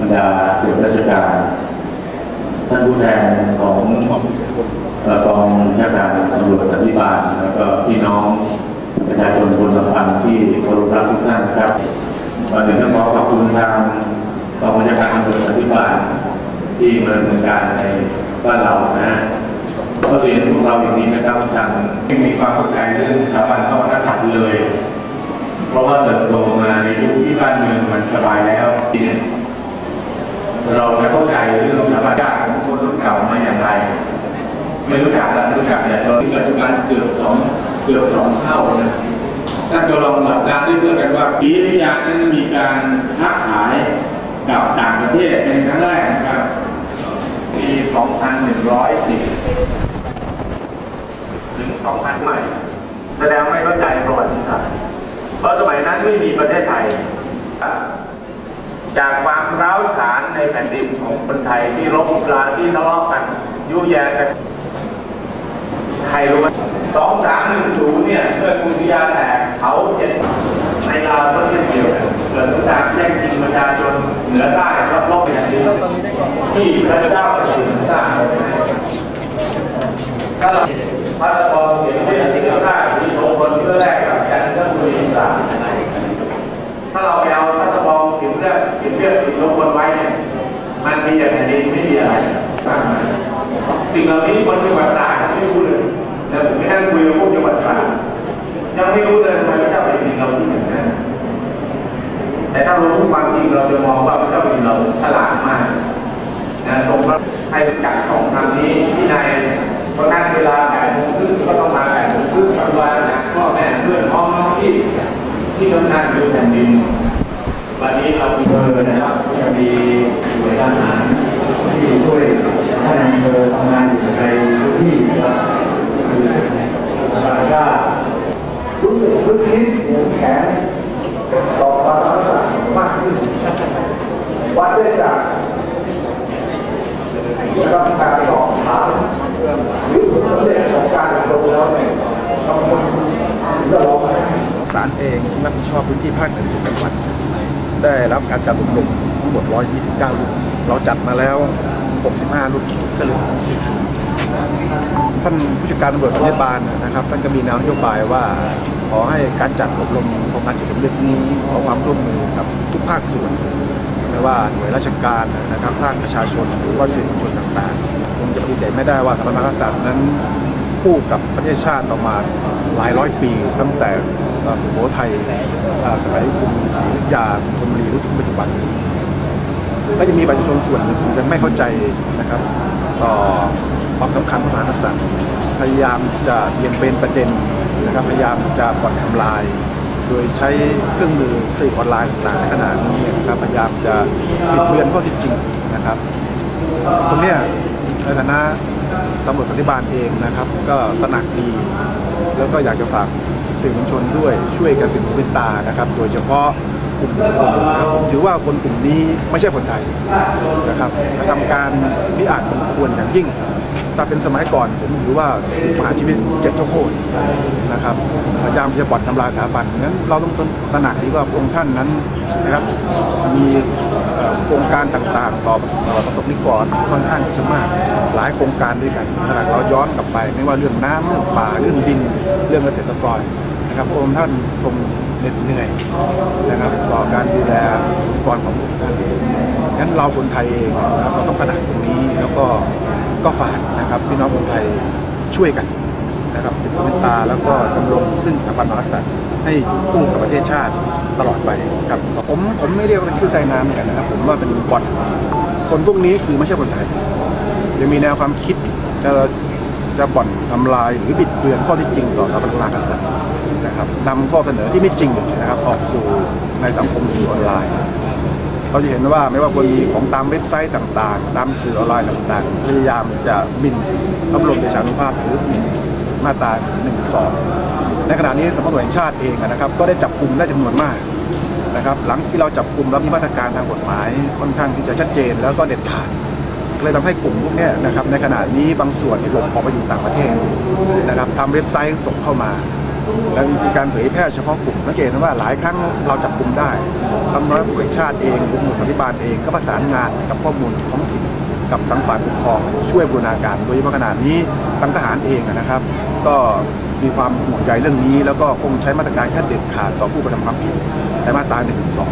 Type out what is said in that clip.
บรรดาส่วนราชการ ท่านผู้แทนของกองบัญชาการตำรวจสันติบาลแล้วก็พี่น้องประชาชนคนสำคัญที่เคารพรักทุกท่านครับมาถึงต้องขอขอบคุณทางกองบัญชาการตำรวจสันติบาลที่มาดำเนินการในบ้านเรานะฮะก็เรียนพวกเราอย่างนี้นะครับทางไม่มีความเข้าใจเรื่องสถาบันพระมหากษัตริย์เลย เพราะว่าเติบโตมาในยุคที่บ้านเมืองมันสบายแล้วทีนี้ เราจะเข้าใจเรื่องธรรมชาติของคนรุ่นเก่ามาอย่างไร ไม่รู้จักแล้วรู้จักแต่ตอนที่ปัจจุบันเกือบสองเกือบสองเท่านะถ้าเราลองหลับตาด้วยเพื่อนกันว่าปีที่ยานั้นมีการค้าขายกับต่างประเทศเป็นครั้งแรกนะครับปี2110ถึง2000ใหม่แสดงไม่เข้าใจประวัติศาสตร์เพราะสมัยนั้นไม่มีประเทศไทย จากความร้าวฉานในแผ่นดินของคนไทยที่รบราที่ทะเลาะกันยุแยงกันใครรู้ไหมสองสามหนึ่งศูนย์เนี่ยเมื่อกรุงศรีอยุธยาแตกเขาเจ็ดในลาวก็เช่นเดียวกันเกิดสงครามแย่งชิงประชาชนเหนือใต้รอบรอบแผ่นดินที่พระเจ้าแผ่นดินสร้างถ้าเราพระนครเห็นที่ที่เราได้ที่ชมคนเพื่อแรกกับจันทบุรีสามถ้าเราไปเอาทัศบอง ลือดผิวเลือดผิวลงบนไว้เนี่ยมันมีแต่แผ่นดินไม่มีอะไรมากมาสิ่งเหล่านี้คนจังหวัดตาดไม่รู้เลยแล้วผมไปนั่งคุยกับพวกจังหวัดตาดยังไม่รู้เลยทำไมพระเจ้าแผ่นดินเราที่อย่างนั้นแต่ถ้าเรารู้ความจริงเราจะมองว่าพระเจ้าแผ่นดินเราฉลาดมากนะตรงว่าให้รู้จักสองคำนี้ที่ในเพราะนั้นเวลาแปดโมงครึ่งก็ต้องมาแปดโมงครึ่งทำงานจากพ่อแม่เพื่อนพ้องน้องที่ที่ทำงานอยู่แผ่นดิน วันนี้เรามีเบอร์นะครับจะมีหน่วยทหารที่ช่วยท่านอำเภอทำงานอยู่ในพื้นที่นะครับคือเราก็รู้สึกพื้นที่เสียงแข็งต่อความรักษามากขึ้นวัดได้จากรับการสอบถามหรือผลสำเร็จของการอบรมแล้วเนี่ยบางคนจะร้องไห้ศาลเองรับผิดชอบพื้นที่ภาคเหนือจังหวัด ได้รับการจัดอบรมทั้งหมด 129 รุ่น เราจัดมาแล้ว 65 รุ่นก็เหลือ60ท่านผู้จัดการตำรวจสันติบาลนะครับท่านก็มีแนวนโยบายว่าขอให้การจัดอบรมโครงการจิตสำเร็จนี้ขอความร่วมมือกับทุกภาคส่วนไม่ว่าหน่วยราชการนะครับภาคประชาชนหรือว่าสื่อมวลชนต่างๆคงจะปฏิเสธไม่ได้ว่าสถาบันพระกษัตริย์นั้นคู่กับประเทศชาติประมาณหลายร้อยปี ตั้งแต่ สุโขทัยสมัยกรุงศรีอยุธยากรุงธนบุรีจนถึงปัจจุบันนี้ก็จะมีประชาชนส่วนหนึ่งยังไม่เข้าใจนะครับ ต่อความสำคัญของพระมหากษัตริย์ พยายามจะเบี่ยงเบนประเด็นนะครับพยายามจะบ่อนทำลาย โดยใช้เครื่องมือสื่อออนไลน์ต่างๆในขณะนี้นะครับพยายามจะบิดเบือนข้อเท็จจริงนะครับตรงเนี้ยในฐานะตำรวจสันติบาลเองนะครับ ก็ตระหนักดี แล้วก็อยากจะฝาก สื่อมวลชนด้วยช่วยกันเป็นหูเป็นตานะครับ โดยเฉพาะกลุ่มบุคคลนะครับผมถือว่าคนกลุ่มนี้ไม่ใช่คนไทยนะครับกระทำการมิอาจสมควรอย่างยิ่งถ้าเป็นสมัยก่อนผมถือว่าประหารชีวิตเจ็ดชั่วโคตรนะครับพยายามจะบ่อนทำลายสถาบันงั้นเราต้องตระหนักดีว่าองค์ท่านนั้นนะครับมีโครงการต่างๆ ต่อประสบประสบนิกรค่อนข้างจะมาก หลายโครงการด้วยกันขนาดเราย้อนกลับไป ไม่ว่าเรื่องน้ำเรื่องป่าเรื่องดิน รื่องเกษตรกรนะครับพระองค์ท่านทรงเหน็ดเหนื่อยนะครับต่อการดูแลสุขกรของพระองค์ท่านงั้นเราคนไทยเองนะครับเราต้องตระหนักตรงนี้แล้วก็ก็ฝากนะครับพี่น้องคนไทยช่วยกันนะครับเป็นเมตตาแล้วก็ดำรงซึ่งสถาบันมหากษัตริย์ให้คู่กับประเทศชาติตลอดไปครับผมผมไม่เรียกว่าเป็นคลื่นใต้น้ำเหมือนกันนะครับ ผมว่าเป็นบอลคนพวกนี้คือไม่ใช่คนไทยยังมีแนวความคิดจะ จะบ่อนทำลายหรือบิดเบือนข้อที่จริงต่อสถาบันมหากษัตริย์นะครับนำข้อเสนอที่ไม่จริงนะครับออกสู่ในสังคมสื่อออนไลน์เราจะเห็นว่าไม่ว่ากรณีของตามเว็บไซต์ต่างๆ ตามสื่อออนไลน์ต่างๆ พยายามจะหมิ่นพระบรมเดชานุภาพหรือหมิ่นมาตรา1 2ในขณะนี้สำนักงานตำรวจแห่งชาติเองนะครับ ก็ได้จับกลุ่มได้จำนวนมากนะครับ หลังที่เราจับกลุ่มแล้วมีมาตรการทางกฎหมายค่อนข้างที่จะชัดเจนแล้วก็เด็ดขาด เลยทำให้กลุ่มพวกนี้นะครับในขณะนี้บางส่วนที่หลบออกไปอยู่ต่างประเทศนะครับทำเว็บไซต์ส่งเข้ามา และมีการเผยแพร่เฉพาะกลุ่มสังเกตนว่าหลายครั้งเราจับกลุ่มได้ตำรวจผู้ชาติเองกรมสันติบาลเองก็ประสานงานกับข้อมูลท้องถิ่นกับทางฝ่ายปกครองช่วยบูรณาการโดยเฉพาะขนาดนี้ทางทหารเองนะครับ ก็มีความห่วงใยเรื่องนี้ แล้วก็คงใช้มาตรการขั้นเด็ดขาดต่อผู้กระทำความผิดในมาตรา1นึงสอง